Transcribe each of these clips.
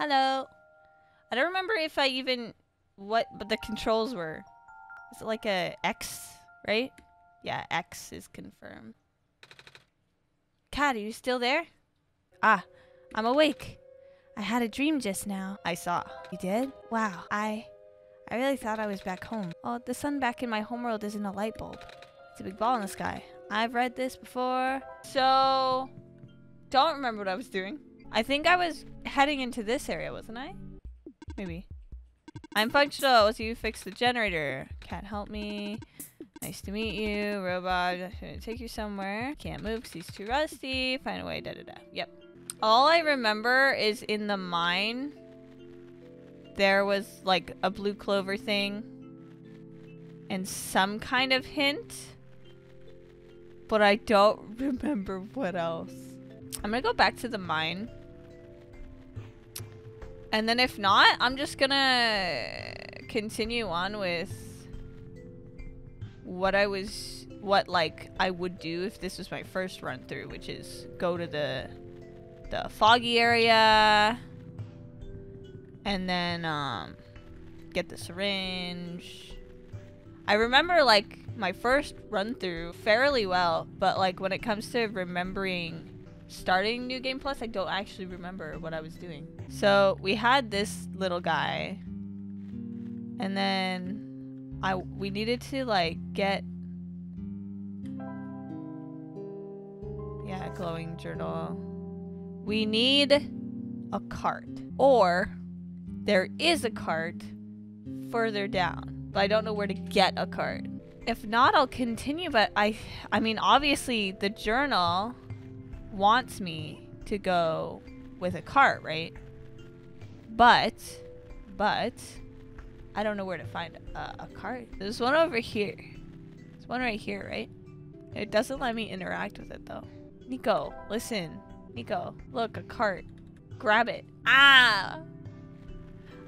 Hello. I don't remember if I even what but the controls were. Is it like a X, right? Yeah, X is confirmed. Kat, are you still there? Ah, I'm awake. I had a dream just now. I saw. You did? Wow, I I really thought I was back home. Oh, the sun back in my homeworld isn't a light bulb. It's a big ball in the sky. I've read this before. So, don't remember what I was doing. I think I was heading into this area, wasn't I? Maybe. I'm functional. Was you fix the generator? Can't help me. Nice to meet you. Robot. Gonna take you somewhere. Can't move because he's too rusty. Find a way. Da da da. Yep. All I remember is in the mine, there was like a blue clover thing and some kind of hint. But I don't remember what else. I'm gonna go back to the mine. And then if not, I'm just gonna continue on with what I was, what like I would do if this was my first run through, which is go to the, the foggy area and then um, get the syringe. I remember like my first run through fairly well, but like when it comes to remembering starting New Game Plus, I don't actually remember what I was doing. So we had this little guy, and then I we needed to like get yeah glowing journal. We need a cart, or there is a cart further down, but I don't know where to get a cart. If not, I'll continue, but I I mean obviously the journal wants me to go with a cart, right? But, but, I don't know where to find a, a cart. There's one over here. There's one right here, right? It doesn't let me interact with it though. Niko, listen. Niko, look, a cart. Grab it. Ah!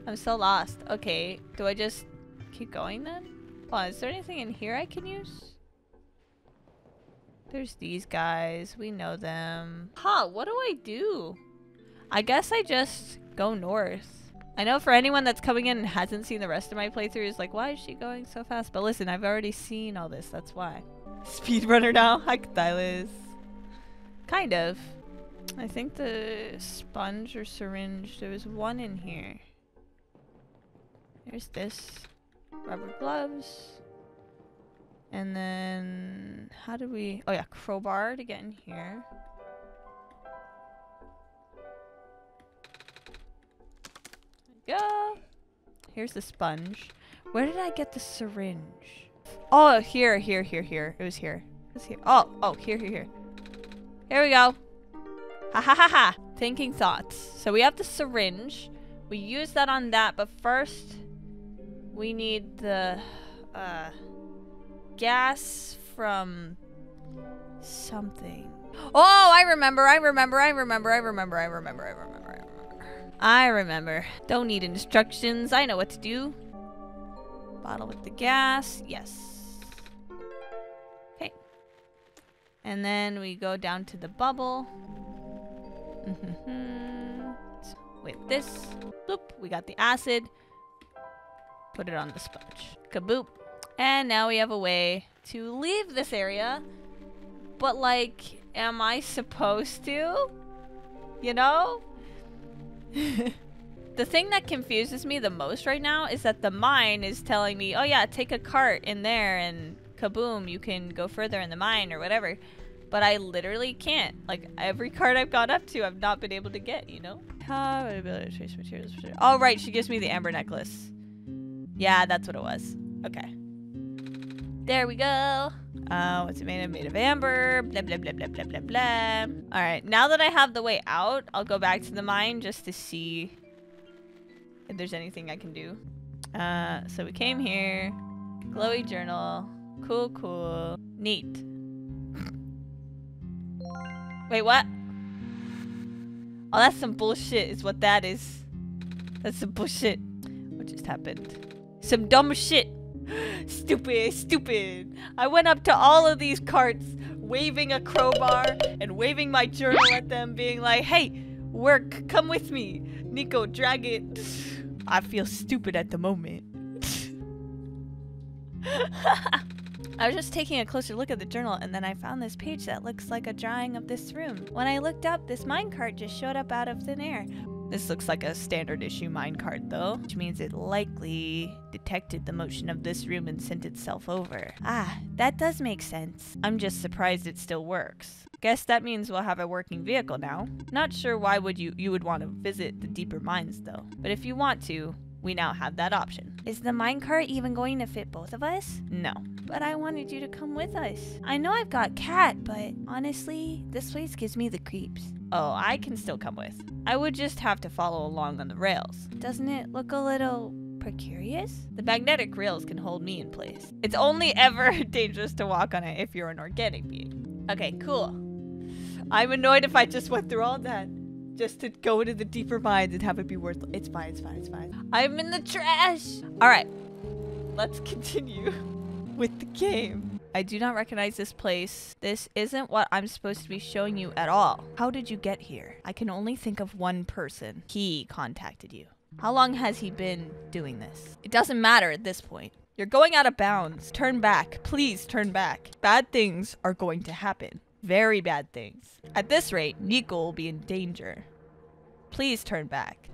I'm so lost. Okay, do I just keep going then? Hold on, is there anything in here I can use? There's these guys. We know them. Huh, what do I do? I guess I just go north. I know for anyone that's coming in and hasn't seen the rest of my playthrough is like, why is she going so fast? But listen, I've already seen all this. That's why. Speedrunner now. Hi, Stylus. Kind of. I think the sponge or syringe, there was one in here. There's this. Rubber gloves. And then, how do we, oh yeah, crowbar to get in here. go. Here's the sponge. Where did I get the syringe? Oh, here, here, here, here. It was here. It was here. Oh, oh, here, here, here. Here we go. Ha ha ha ha. Thinking thoughts. So we have the syringe. We use that on that, but first we need the uh gas from something. Oh, I remember, I remember, I remember, I remember, I remember, I remember, I remember. I remember. Don't need instructions. I know what to do. Bottle with the gas. Yes. Okay. And then we go down to the bubble. with this. Boop. We got the acid. Put it on the sponge. Kaboop. And now we have a way to leave this area. But like, am I supposed to? You know? the thing that confuses me the most right now is that the mine is telling me, oh yeah, take a cart in there and kaboom, you can go further in the mine or whatever. But I literally can't. Like, every cart I've gone up to, I've not been able to get, you know? trace materials. Oh, right, she gives me the amber necklace. Yeah, that's what it was. Okay. There we go. Uh, what's it made of? Made of amber. Blah, blah, blah, blah, blah, blah, blah. All right. Now that I have the way out, I'll go back to the mine just to see if there's anything I can do. Uh, so we came here. Glowy journal. Cool, cool. Neat. Wait, what? Oh, that's some bullshit is what that is. That's some bullshit. What just happened? Some dumb shit. Stupid, stupid. I went up to all of these carts, waving a crowbar and waving my journal at them, being like, hey, work, come with me. Niko, drag it. I feel stupid at the moment. I was just taking a closer look at the journal and then I found this page that looks like a drawing of this room. When I looked up, this minecart just showed up out of thin air. This looks like a standard issue minecart though, which means it likely detected the motion of this room and sent itself over. Ah, that does make sense. I'm just surprised it still works. Guess that means we'll have a working vehicle now. Not sure why would you you would want to visit the deeper mines though, but if you want to, we now have that option. Is the minecart even going to fit both of us? No. But I wanted you to come with us. I know I've got Kat, but honestly, this place gives me the creeps. Oh, I can still come with. I would just have to follow along on the rails. Doesn't it look a little precarious? The magnetic rails can hold me in place. It's only ever dangerous to walk on it if you're an organic being. Okay, cool. I'm annoyed if I just went through all that just to go into the deeper mines and have it be worth it's fine it's fine it's fine i'm in the trash all right let's continue with the game i do not recognize this place. This isn't what i'm supposed to be showing you at all. How did you get here? I can only think of one person. He contacted you. How long has he been doing this? It doesn't matter at this point. You're going out of bounds. Turn back. Please turn back. Bad things are going to happen. Very bad things. At this rate, Niko will be in danger. Please turn back.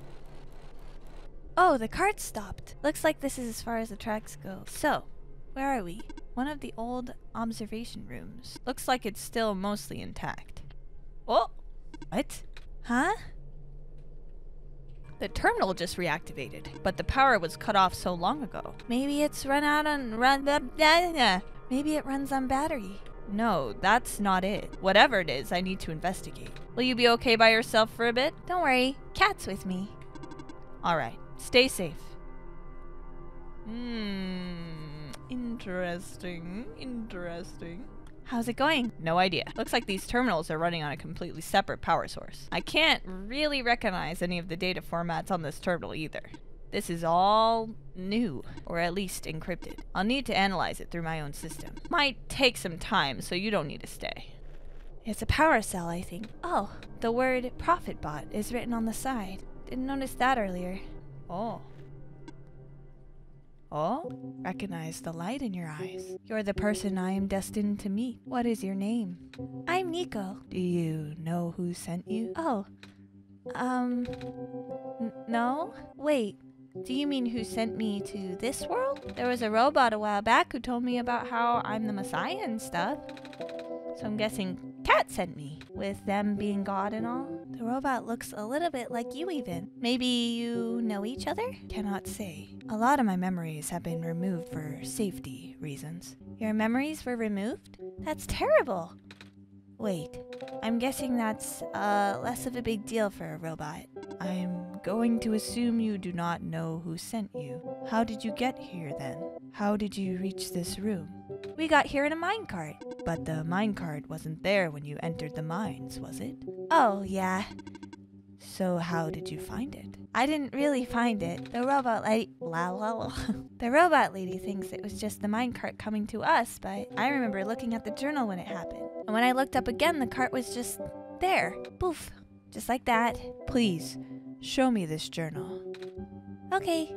Oh, the cart stopped. Looks like this is as far as the tracks go. So, where are we? One of the old observation rooms. Looks like it's still mostly intact. Oh! What? Huh? The terminal just reactivated, but the power was cut off so long ago. Maybe it's run out on run. Maybe it runs on battery. No, that's not it. Whatever it is, I need to investigate. Will you be okay by yourself for a bit? Don't worry, Kat's with me. Alright, stay safe. Hmm, interesting, interesting. How's it going? No idea. Looks like these terminals are running on a completely separate power source. I can't really recognize any of the data formats on this terminal either. This is all new, or at least encrypted. I'll need to analyze it through my own system. Might take some time, so you don't need to stay. It's a power cell, I think. Oh, the word prophet bot is written on the side. Didn't notice that earlier. Oh. Oh? Recognize the light in your eyes. You're the person I am destined to meet. What is your name? I'm Niko. Do you know who sent you? Oh. Um. no? Wait. Do you mean who sent me to this world? There was a robot a while back who told me about how I'm the Messiah and stuff. So I'm guessing Kat sent me, with them being God and all. The robot looks a little bit like you, even. Maybe you know each other? Cannot say. A lot of my memories have been removed for safety reasons. Your memories were removed? That's terrible. Wait, I'm guessing that's uh, less of a big deal for a robot. I'm going to assume you do not know who sent you. How did you get here then? How did you reach this room? We got here in a minecart. But the minecart wasn't there when you entered the mines, was it? Oh, yeah. So how did you find it? I didn't really find it. The robot lady, la la la. the robot lady thinks it was just the minecart coming to us, but I remember looking at the journal when it happened. And when I looked up again, the cart was just there. Poof. Just like that. Please, show me this journal. Okay.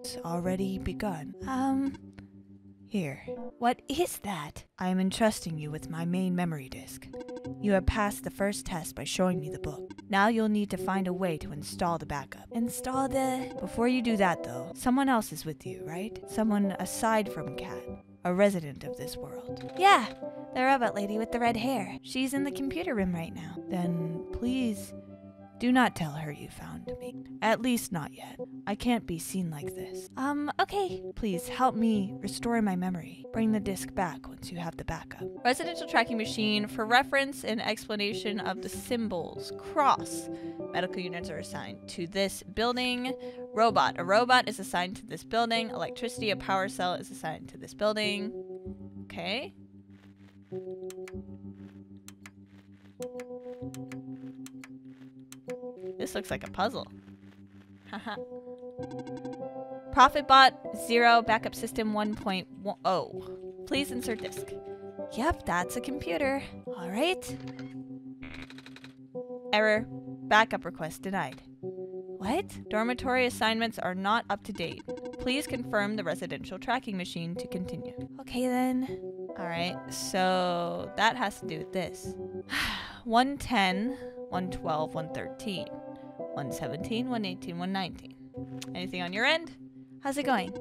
It's already begun. Um, here. What is that? I am entrusting you with my main memory disk. You have passed the first test by showing me the book. Now you'll need to find a way to install the backup. Install the. Before you do that, though, someone else is with you, right? Someone aside from Kat, a resident of this world. Yeah, the robot lady with the red hair. She's in the computer room right now. Then please do not tell her you found me. At least not yet. I can't be seen like this. Um, okay. Please help me restore my memory. Bring the disk back once you have the backup. Residential tracking machine for reference and explanation of the symbols. Cross. Medical units are assigned to this building. Robot. A robot is assigned to this building. Electricity, a power cell is assigned to this building. Okay. This looks like a puzzle. Haha. Prophetbot 0 backup system 1.0. Please insert disk. Yep, that's a computer. All right. Error. Backup request denied. What? Dormitory assignments are not up to date. Please confirm the residential tracking machine to continue. Okay then. Alright, so that has to do with this 110, 112, 113, 117, 118, 119. Anything on your end? How's it going?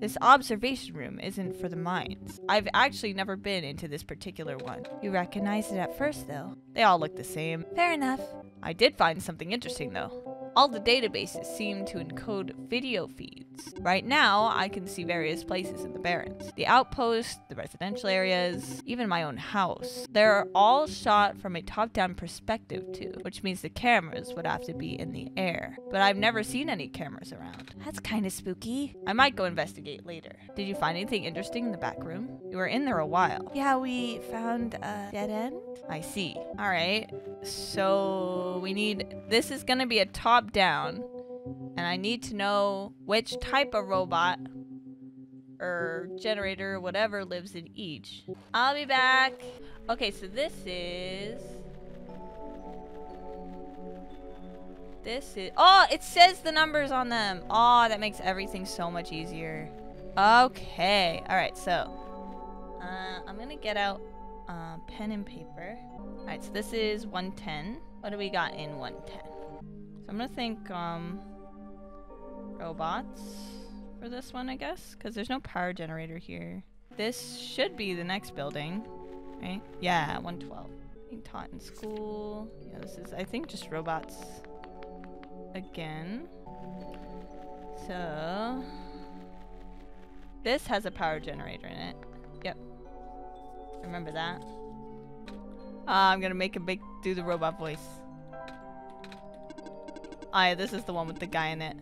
This observation room isn't for the minds. I've actually never been into this particular one. You recognize it at first, though. They all look the same. Fair enough. I did find something interesting though. All the databases seem to encode video feeds. Right now, I can see various places in the Barrens. The outpost, the residential areas, even my own house. They're all shot from a top-down perspective too, which means the cameras would have to be in the air. But I've never seen any cameras around. That's kind of spooky. I might go investigate later. Did you find anything interesting in the back room? You were in there a while. Yeah, we found a dead end. I see. All right. So we need this is going to be a top down and I need to know which type of robot or generator or whatever lives in each. I'll be back. Okay, so this is This is Oh, it says the numbers on them. Oh, that makes everything so much easier. Okay. All right, so uh, I'm going to get out uh, pen and paper. Alright, so this is 110. What do we got in 110? So I'm gonna think, um, robots for this one, I guess? Because there's no power generator here. This should be the next building, right? Yeah, 112. Being taught in school. Yeah, this is, I think, just robots again. So, this has a power generator in it. Yep. Remember that. Uh, I'm gonna make a big do the robot voice. Ah, yeah, this is the one with the guy in it.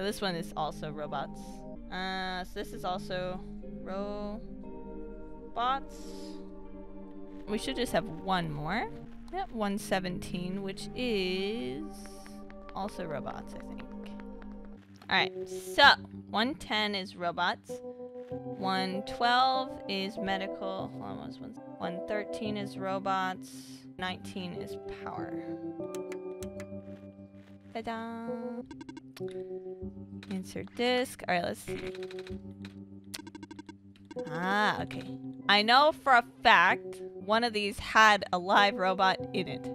So this one is also robots. Uh, so this is also robots. We should just have one more. Yep, 117, which is also robots, I think. Alright, so 110 is robots. 112 is medical. Hold on, was one? 113 is robots. 19 is power. Ta-da! Insert disk. Alright, let's see. Ah, okay. I know for a fact one of these had a live robot in it.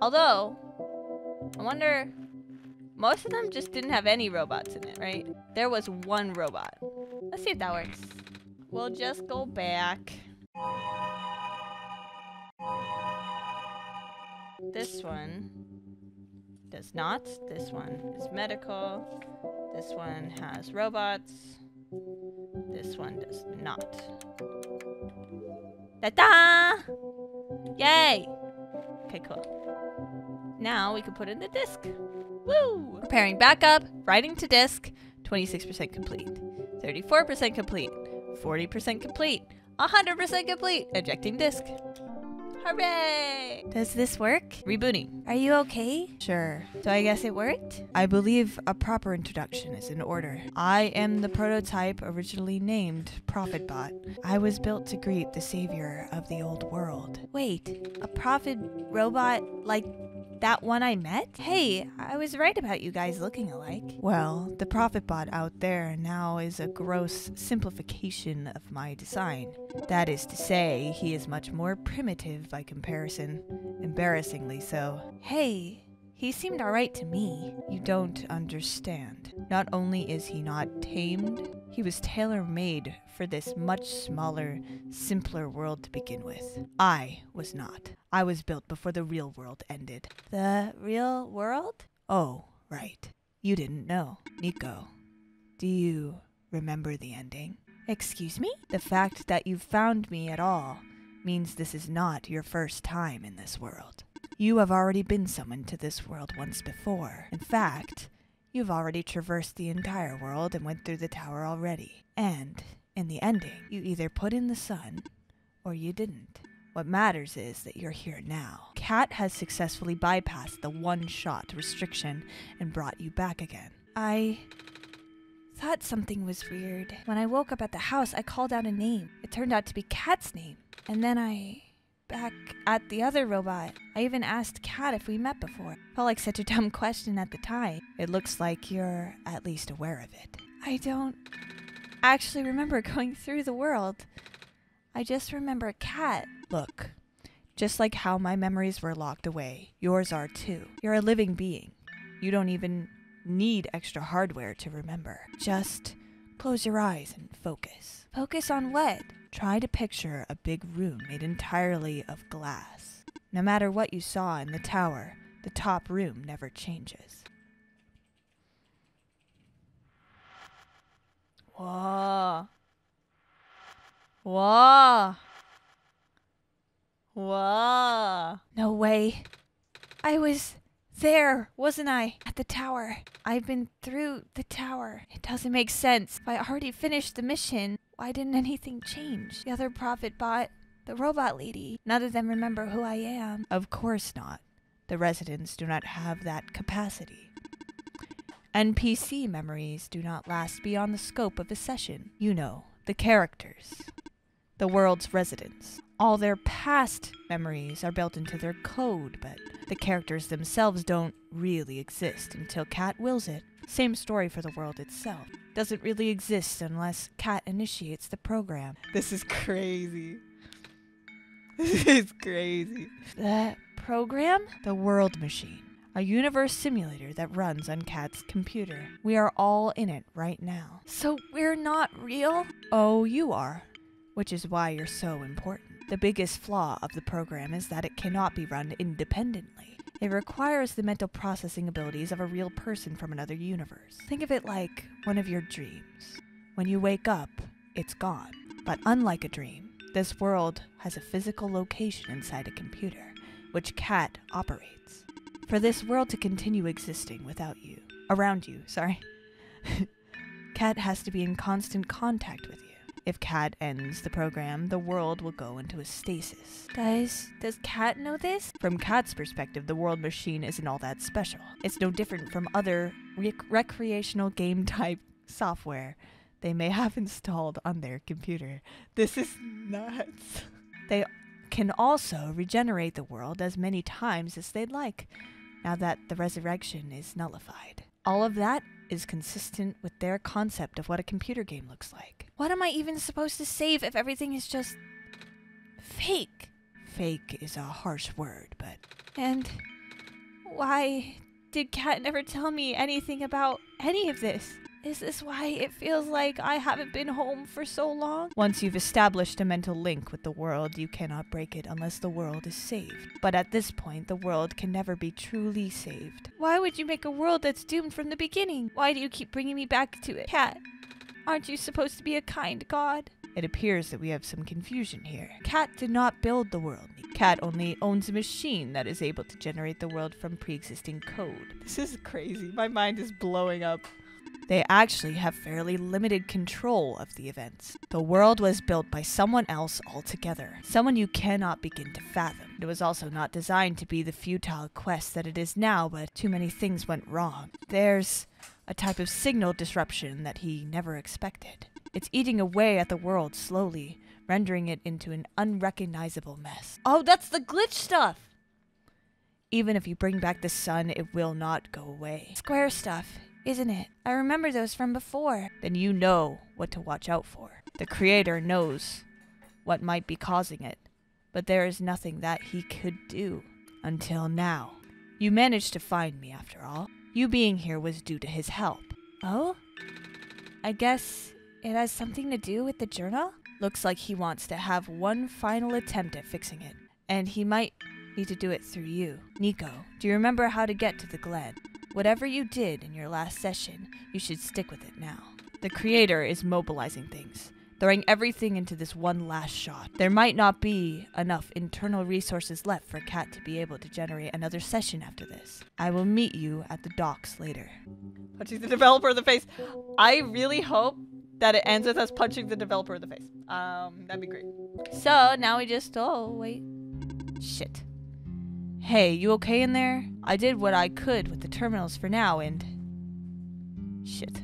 Although, I wonder... Most of them just didn't have any robots in it, right? There was one robot. Let's see if that works. We'll just go back. This one does not. This one is medical. This one has robots. This one does not. Ta-da! Yay! Okay, cool. Now we can put in the disk. Woo! Preparing backup, writing to disk, 26% complete, 34% complete, 40% complete, 100% complete, ejecting disk. Hooray! Does this work? Rebooting. Are you okay? Sure. So I guess it worked? I believe a proper introduction is in order. I am the prototype originally named ProphetBot. I was built to greet the savior of the old world. Wait, a prophet robot like that one I met? Hey, I was right about you guys looking alike. Well, the ProphetBot out there now is a gross simplification of my design. That is to say, he is much more primitive by comparison, embarrassingly so. Hey, he seemed alright to me. You don't understand. Not only is he not tamed, he was tailor made for this much smaller, simpler world to begin with. I was not. I was built before the real world ended. The real world? Oh, right. You didn't know. Niko, do you remember the ending? Excuse me? The fact that you found me at all means this is not your first time in this world. You have already been summoned to this world once before. In fact, you've already traversed the entire world and went through the tower already. And, in the ending, you either put in the sun or you didn't. What matters is that you're here now. Kat has successfully bypassed the one shot restriction and brought you back again. I thought something was weird. When I woke up at the house, I called out a name. It turned out to be Kat's name. And then I back at the other robot. I even asked Kat if we met before. Felt like such a dumb question at the time. It looks like you're at least aware of it. I don't actually remember going through the world. I just remember Kat. Look, just like how my memories were locked away, yours are too. You're a living being. You don't even need extra hardware to remember. Just close your eyes and focus. Focus on what? Try to picture a big room made entirely of glass. No matter what you saw in the tower, the top room never changes. Whoa. Whoa. Whoa. No way. I was there, wasn't I? At the tower. I've been through the tower. It doesn't make sense. I already finished the mission, why didn't anything change? The other prophet bot, the robot lady. None of them remember who I am. Of course not. The residents do not have that capacity. NPC memories do not last beyond the scope of a session. You know, the characters, the world's residents. All their past memories are built into their code, but the characters themselves don't really exist until Kat wills it. Same story for the world itself. Doesn't really exist unless Kat initiates the program. This is crazy. This is crazy. The program? The World Machine, a universe simulator that runs on Kat's computer. We are all in it right now. So we're not real? Oh, you are, which is why you're so important. The biggest flaw of the program is that it cannot be run independently. It requires the mental processing abilities of a real person from another universe. Think of it like one of your dreams. When you wake up, it's gone. But unlike a dream, this world has a physical location inside a computer, which Kat operates. For this world to continue existing without you, around you, sorry, Kat has to be in constant contact with you. If Kat ends the program, the world will go into a stasis. Guys, does Kat know this? From Kat's perspective, the world machine isn't all that special. It's no different from other rec- recreational game type software they may have installed on their computer. This is nuts. They can also regenerate the world as many times as they'd like, now that the resurrection is nullified. All of that is consistent with their concept of what a computer game looks like. What am I even supposed to save if everything is just fake? Fake is a harsh word, but And why did Kat never tell me anything about any of this? Is this why it feels like I haven't been home for so long? once you've established a mental link with the world, you cannot break it unless the world is saved. But at this point, the world can never be truly saved. Why would you make a world that's doomed from the beginning? Why do you keep bringing me back to it? Kat, aren't you supposed to be a kind god? It appears that we have some confusion here. Kat did not build the world. Kat only owns a machine that is able to generate the world from pre existing code. This is crazy. My mind is blowing up. They actually have fairly limited control of the events. The world was built by someone else altogether, someone you cannot begin to fathom. It was also not designed to be the futile quest that it is now, but too many things went wrong. There's a type of signal disruption that he never expected. It's eating away at the world slowly, rendering it into an unrecognizable mess. Oh, that's the glitch stuff. Even if you bring back the sun, it will not go away. Square stuff, isn't it? I remember those from before. Then you know what to watch out for. The Creator knows what might be causing it, but there is nothing that he could do until now. You managed to find me after all. You being here was due to his help. Oh? I guess it has something to do with the journal? Looks like he wants to have one final attempt at fixing it, and he might need to do it through you. Niko, do you remember how to get to the Glen? Whatever you did in your last session, you should stick with it now. The Creator is mobilizing things, throwing everything into this one last shot. There might not be enough internal resources left for Kat to be able to generate another session after this. I will meet you at the docks later. Punching the developer in the face. I really hope that it ends with us punching the developer in the face. Um, that'd be great. So now we just. Oh, wait. Shit. Hey, you okay in there? I did what I could with the terminals for now and. Shit.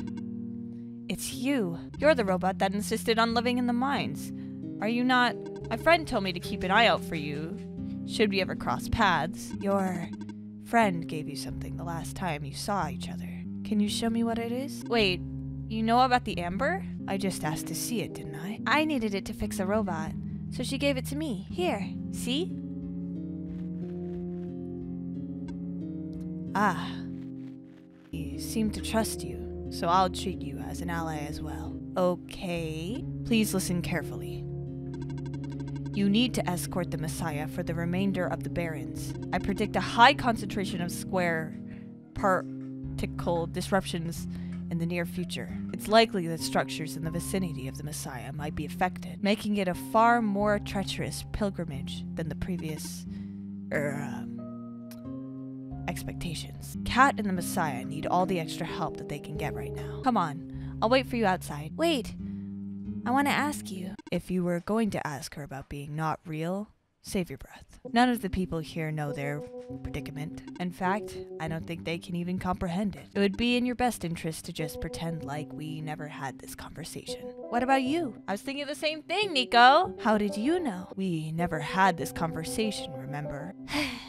It's you. You're the robot that insisted on living in the mines. Are you not? My friend told me to keep an eye out for you, should we ever cross paths. Your friend gave you something the last time you saw each other. Can you show me what it is? Wait, you know about the amber? I just asked to see it, didn't I? I needed it to fix a robot, so she gave it to me. Here, see? Ah. He seemed to trust you, so I'll treat you as an ally as well. Okay. Please listen carefully. You need to escort the Messiah for the remainder of the Barrens. I predict a high concentration of square particle disruptions in the near future. It's likely that structures in the vicinity of the Messiah might be affected, making it a far more treacherous pilgrimage than the previous er, um, expectations. Kat and the Messiah need all the extra help that they can get right now. Come on, I'll wait for you outside. Wait, I want to ask you. If you were going to ask her about being not real, save your breath. None of the people here know their predicament. In fact, I don't think they can even comprehend it. It would be in your best interest to just pretend like we never had this conversation. What about you? I was thinking the same thing, Niko. How did you know? We never had this conversation, remember?